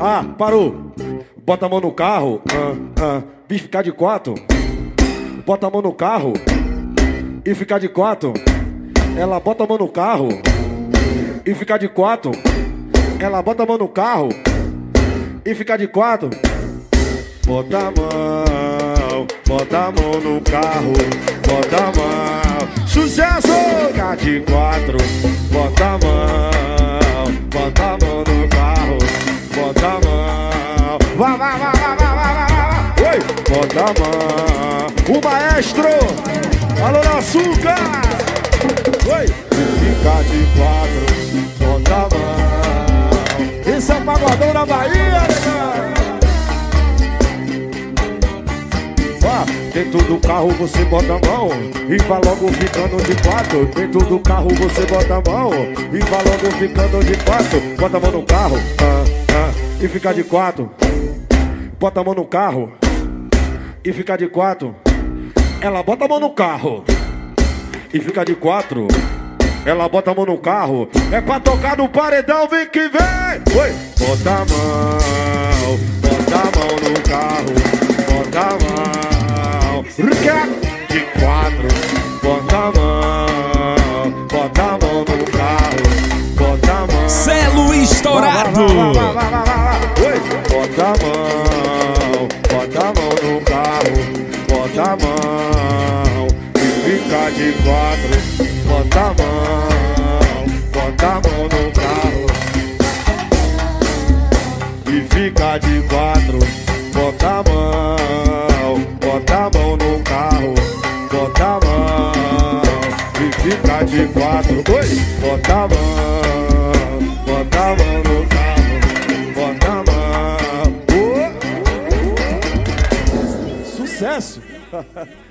Ah, parou. Bota a mão no carro. Ah, ah. Bicho ficar de quatro. Bota a mão no carro. E ficar de quatro. Ela bota a mão no carro. E ficar de quatro. Ela bota a mão no carro. E ficar de quatro. Bota a mão, bota a mão no carro, bota a mão. Sucesso! Fica de quatro, bota a mão, Oi, bota mão. O maestro, alô açúcar. Oi, fica de quatro, bota a mão. Esse é o pagodão da Bahia, negão. Dentro do carro você bota a mão E vai logo ficando de quatro Dentro do carro você bota a mão E vai logo ficando de quatro Bota a mão no carro ah, ah, E fica de quatro Bota a mão no carro E fica de quatro Ela bota a mão no carro E fica de quatro ela bota a mão no carro, é pra tocar no paredão, vem que vem! Oi! Bota a mão, bota a mão no carro, bota a mão. De quatro, bota a mão, bota a mão no carro, bota a mão. Celo estourado! Oi, bota a mão, de quatro, bota a mão, bota a mão no carro. E fica de quatro, bota a mão, bota a mão no carro, bota a mão. E fica de quatro, oi, bota a mão, bota a mão no carro, bota a mão. Oh. Sucesso!